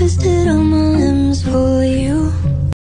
twisted on my